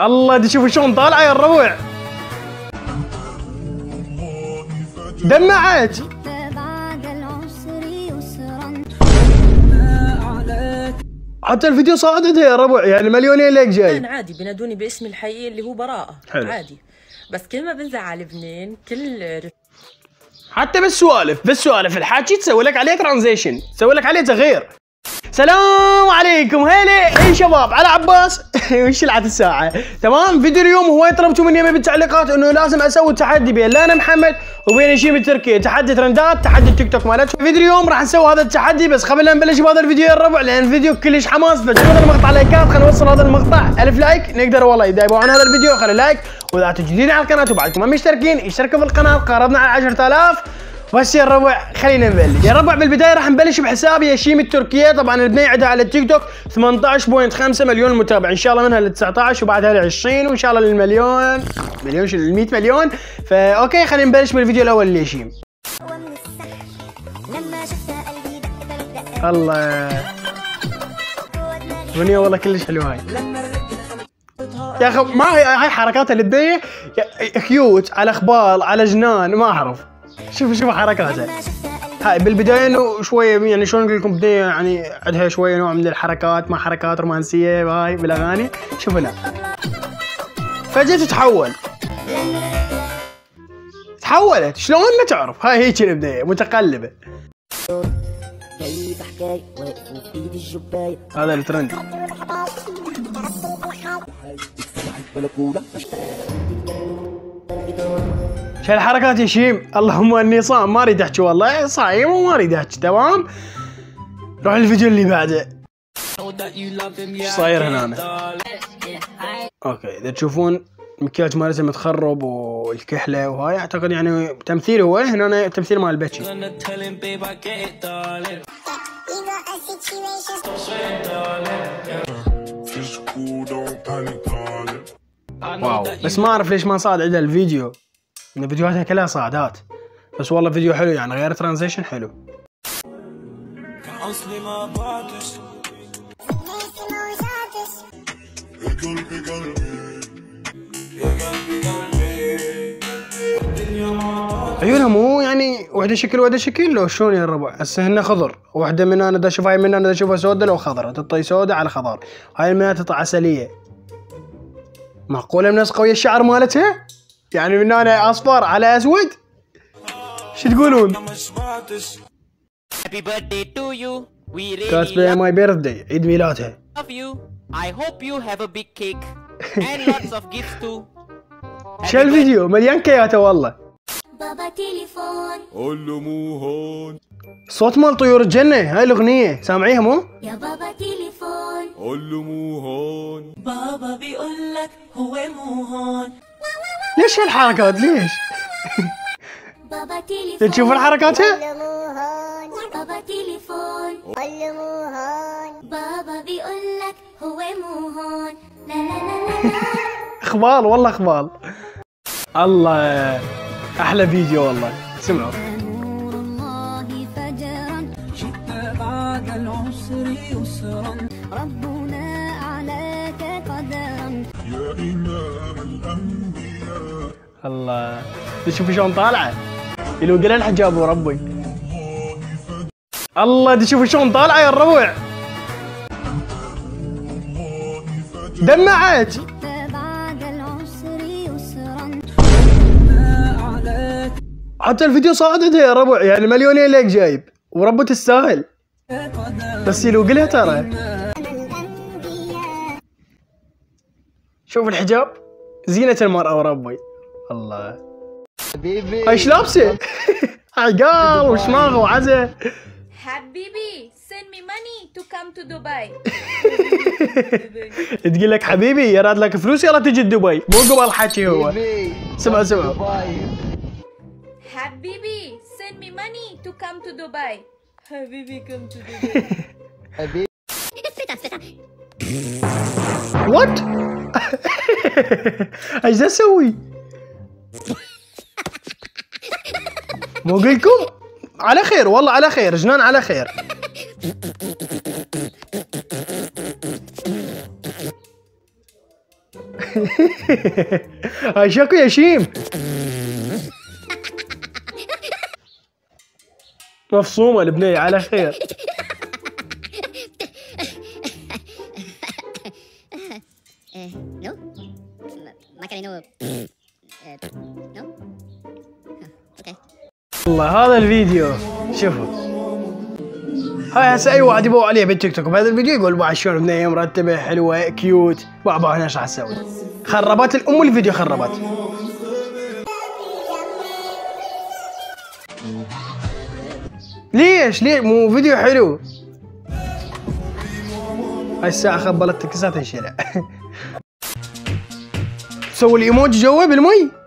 الله دي شوف شلون طالعة يا الربع دمعت. حتى الفيديو صعدتها يا ربع يعني مليونين ليك جاي. عادي بينادوني باسمي الحقيقي اللي هو براءة حلو. عادي. بس كل ما بنزعل بنين كل حتى بالسوالف بالسوالف الحكي تسوي لك عليه ترانزيشن تسوي لك عليه تغيير. سلام عليكم هلا اي شباب علي عباس. وش لعت الساعة؟ تمام؟ فيديو اليوم هو طلبتوا مني بالتعليقات إنه لازم أسوي تحدي بين لانا محمد وبين يشيم التركي. تحدي ترندات تحدي التيك توك مالتهم فيديو اليوم راح نسوي هذا التحدي بس قبل لا نبلش بهذا الفيديو يا الربع لأن الفيديو كلش حماس فجروا هذا المقطع لايكات خلينا نوصل هذا المقطع. ألف like نقدر والله إذا يبغوا عن هذا الفيديو خلي like. وإذا أنتم جديدين على القناة وبعدكم ما مشتركين اشتركوا في القناة قربنا على 10000 بس يا الربع خلينا نبلش. يا الربع بالبداية راح نبلش بحساب ياشيم التركية. طبعا البنيه عندها على التيك توك 18.5 مليون متابع. إن شاء الله منها ل 19 وبعدها ل 20 وإن شاء الله للمليون. مليون ال 100 مليون. فا أوكي خلينا نبلش بالفيديو الأول لياشيم. الله. اغنيه والله كلش حلوة هاي. يا أخي ما هي هاي حركاتها البدايه كيوت على اخبال على جنان ما أعرف. شوف شوف حركاتها لما شفت قلبي هاي بالبداية إنه شوية يعني شلون أقول لكم بداية يعني عندها شوية نوع من الحركات ما حركات رومانسية هاي بالأغاني. شوف هنا. فجأة تتحول. تحولت. شلون ما تعرف. هاي هيك البداية متقلبة. هذا الترند. شو الحركات يا شيم؟ اللهم إني صائم ما أريد أحكي والله. صايم وما أريد أحكي. تمام؟ روح الفيديو اللي بعده. إيش صاير هنا أنا؟ أوكي. إذا تشوفون المكياج مالته متخرب والكحلة وهاي أعتقد يعني تمثيل هو. هنا أنا تمثيل مال darling. wow. بس ما أعرف ليش ما صاعد عندها الفيديو. إن فيديوهاتها كلها صاعدات. بس والله فيديو حلو يعني غير transition حلو. قلبي قلبي عيونها مو يعني وحدة شكل وحدة شكل لو شلون يا الربع هسه هنا خضر. وحدة من أنا دا أشوف هاي من أنا دا أشوفها سودة لو خضرة. تطي سودة على خضار. هاي من تطلع عسلية معقولة منسقة ويا الشعر مالتها؟ يعني من أنا أصفر على أسود؟ شو تقولون؟ Happy birthday to you. We really كاتبة my birthday عيد ميلادها love you. I hope you have a big cake and lots of gifts too. شو الفيديو مليان كياته والله بابا تليفون قول له مو هون صوت مال طيور الجنة هاي الأغنية سامعيها مو؟ يا بابا تليفون قول له مو هون بابا بيقولك هو مو هون ليش هالحركات؟ ليش؟ بابا تشوف الحركاتها؟ بابا تليفون. بابا بيقولك هو مو هون لا لا لا لا. والله اخبال الله أحلى فيديو والله. سمعوا. الله. تشوف شلون طالعة؟ يلوق لها الحجاب وربي. الله شوف شلون طالعة يا الربع. دمعت. حتى الفيديو صعدتها يا ربع. يعني مليونين ليك جايب. وربه تستاهل. بس يلوق لها ترى. شوف الحجاب. زينة المرأة وربي. الله. هاي إيش لابسة؟ هاي قال وشماغ وعزة Habibi, send me money to come to Dubai. تقول لك حبيبي يراد لك فلوس يلا تجي دبي مو قبل حكي هو. سمع سمع. Habibi, send me money to come to Dubai. Habibi, come to Dubai. وات أيش أسوي؟ مو أقول لكم على خير والله على خير جنان على خير. هاي شكو يا شيم. مفصومة البنية على خير. والله هذا الفيديو. شوفوا. هاي هسه أي واحد يبغى عليه بالتيك توك بهذا الفيديو يقول بعد شلون بنيه مرتبة حلوة cute بابا هنا إيش راح أسوي خربت الأم الفيديو خربت. ليش؟ ليش؟ مو فيديو حلو. هاي الساعة خبلت كسات الشارع سوي الإيموجي جوا بالمي.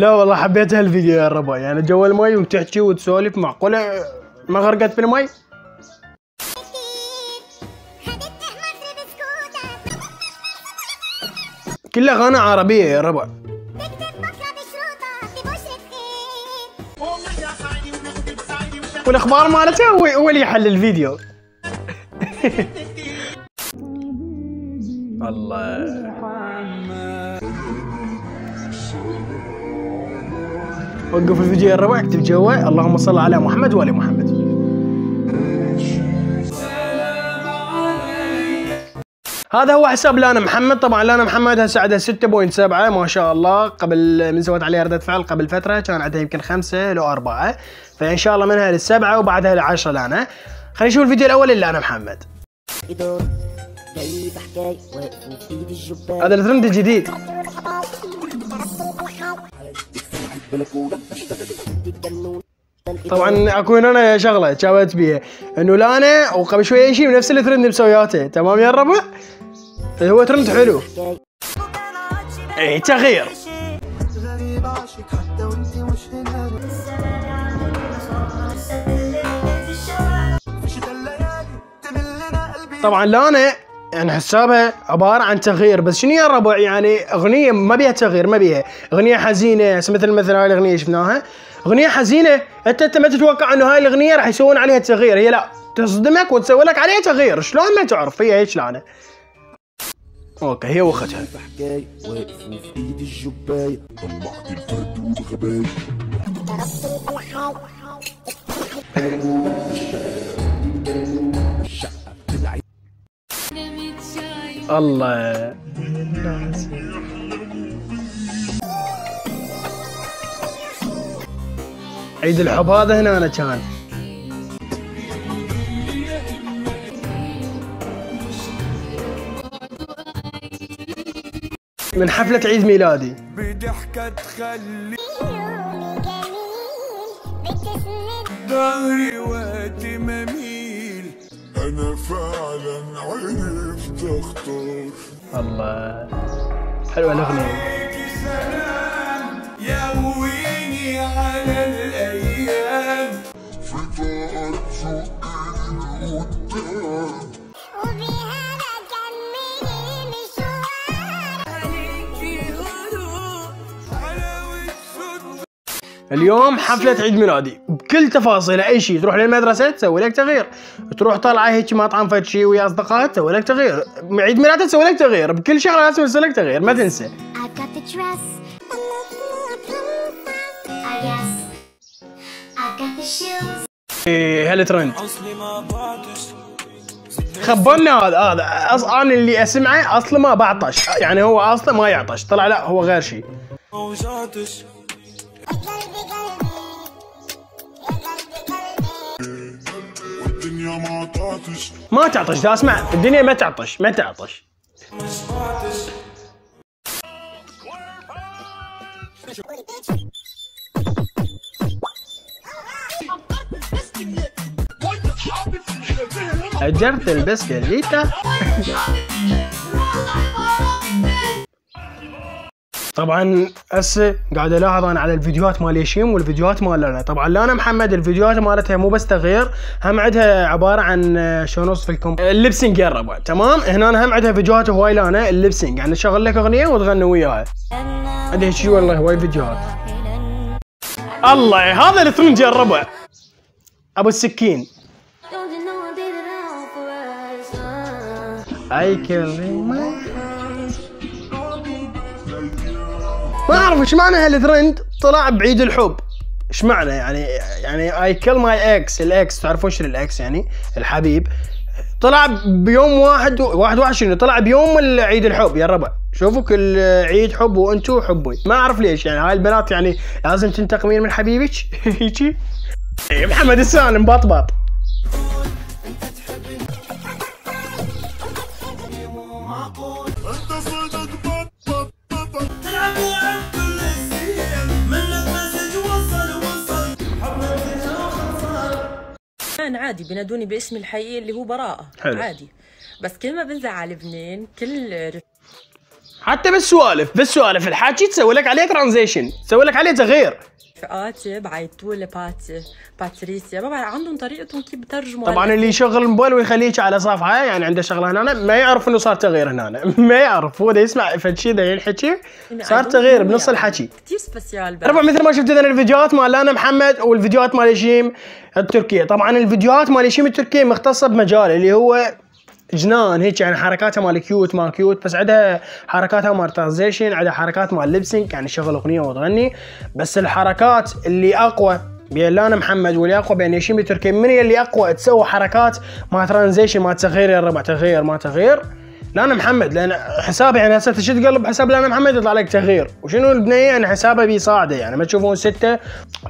لا والله حبيت هالفيديو يا ربع يعني جوا المي وتحكي وتسولف معقولة ما غرقت في المي؟ كلها أغاني عربية يا ربع والأخبار مالتها هو هو اللي يحل الفيديو. الله. وقف الفيديو يا الربع اكتب جوا اللهم صل على محمد وآل محمد. هذا هو حساب لانا محمد. طبعا لانا محمد هسه عندها 6.7 ما شاء الله. قبل من سويت عليه ردة فعل قبل فترة كان عندها يمكن خمسة لو أربعة. فإن شاء الله منها للسبعة وبعدها لعشرة لانا. خلينا نشوف الفيديو الأول للانا محمد. هذا الترند الجديد. طبعا أكو هنا شغلة تشابهت بيها. إنه لانا وقبل شوية شيء نفس الترند مسوياته تمام يا الربع هو ترند حلو. اي تغيير. طبعا لانا يعني حسابها عبارة عن تغيير بس شنو يا الربع يعني أغنية ما بيها تغيير ما بيها. أغنية حزينة مثل مثل هاي الأغنية شفناها. أغنية حزينة انت أنت ما تتوقع إنه هاي الأغنية راح يسوون عليها تغيير. هي لا تصدمك وتسوي لك عليها تغيير. شلون ما تعرف؟ هي هيك لانا أوكي هي حكاية واقف إيد الجباية طلعت الفرد والغباية الله. عيد الحب هذا هنا أنا كان. من حفلة عيد ميلادي. بضحكة تخلي فعلا عرفت اختار الله حلوة الأغنية يويني على الأيام. في طاقة زقني اليوم حفلة عيد ميلادي. بكل تفاصيله أي شيء تروح للمدرسة تسوي لك تغيير. تروح طالعة هيك مطعم فد شيء ويا أصدقائها تسوي لك تغيير. عيد ميلادها تسوي لك تغيير. بكل شغلة لازم تسوي لك تغيير ما تنسى. Shoes. إيه هالترند خبرنا هذا هذا. أنا اللي أسمعه أصلا ما بعطش. يعني هو أصلا ما يعطش. طلع لا هو غير شيء الدنيا ما تعطش. ما تعطش دا اسمع الدنيا ما تعطش ما تعطش. أجرت البسكليتة. طبعا هسه قاعد ألاحظ أنا على الفيديوهات مال يشيم والفيديوهات مال لانا طبعا لانا محمد الفيديوهات مالتها مو بس تغيير هم عندها عبارة عن آه، شلون اوصف لكم ال lip sync يا الربع تمام؟ هنا هم عندها فيديوهات هواي لانا ال lip sync يعني تشغل لك أغنية وتغني وياها. عندها شي والله هواي فيديوهات. الله هذا الثرنج يا الربع أبو السكين. I did ما أعرف إيش معنى هالثرند طلع بعيد الحب. إيش معنى؟ يعني يعني اي kill my ex ال ex تعرفون شنو ال ex يعني؟ الحبيب. طلع بيوم واحد واحد وعشرين طلع بيوم عيد الحب. يا الربع شوفوا كل عيد حب وانتو حبي ما أعرف ليش يعني. هاي البنات يعني لازم تنتقمين من حبيبك. هيجي. محمد السالم بطبط كان عادي بينادوني باسمي الحقيقي اللي هو براءة حلو. عادي بس كل ما بنزل على لبنان كل حتى بالسوالف بالسوالف الحكي تسوي لك عليه transition تسوي لك عليه تغيير. رفقاتي بعيطوا لي باتي باتريسيا. ما بعرف عندهم طريقتهم كيف بترجموا طبعا اللي يشغل الموبايل ويخليك على صفحة يعني عنده شغلة هنا ما يعرف إنه صار تغيير هنا ما يعرف. هو يسمع فد شيء ده ينحكي صار تغيير بنص الحكي. كثير spécial ربع مثل ما شفتوا ذن الفيديوهات مال لانا محمد والفيديوهات مال يشيم التركية. طبعا الفيديوهات مال يشيم التركية مختصة بمجال اللي هو جنان هيك يعني حركاتها مال cute مال cute بس عندها حركاتها مال transition عندها حركات مال lip sync يعني شغل أغنية وتغني بس الحركات اللي أقوى بين لانا محمد واللي أقوى بين يشيم التركي من اللي أقوى تسوي حركات مال transition مال تغيير الربع تغيير ما تغيير. لانا محمد لأن حسابي يعني هسه تشد تقلب؟ حساب لانا محمد يطلع لك تغيير. وشنو البنية؟ يعني حسابها بيصاعده يعني ما تشوفون ستة.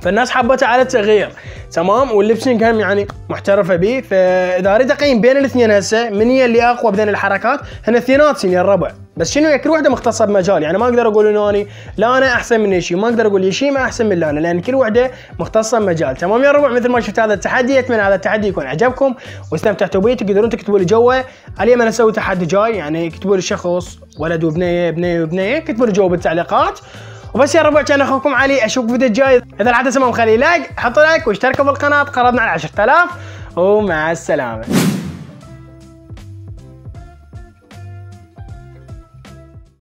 فالناس حبتها على التغيير. تمام؟ واللبسنج هم يعني محترفة به فإذا أريد أقيم بين الاثنين هسه من هي اللي أقوى بذين الحركات هن اثنيناتهم يا الربع. بس شنو كل وحدة مختصة بمجال. يعني ما أقدر أقول إنه أني لانا أحسن من يشي ما أقدر أقول يشيما أحسن من لانا لأن كل وحدة مختصة بمجال. تمام يا ربع؟ مثل ما شفت هذا التحدي أتمنى هذا التحدي يكون عجبكم واستمتعتوا به تقدرون تكتبوا لي جوا اليوم أنا أسوي تحدي جاي يعني اكتبوا لي شخص ولد وبنيه بنيه وبنيه اكتبوا لي جوا بالتعليقات. وبس يا ربع كان أخوكم علي. اشوفكم فيديو جاي. إذا الحدث ما مخلي like حطوا like واشتركوا بالقناة. قربنا على 10000 ومع السلامة.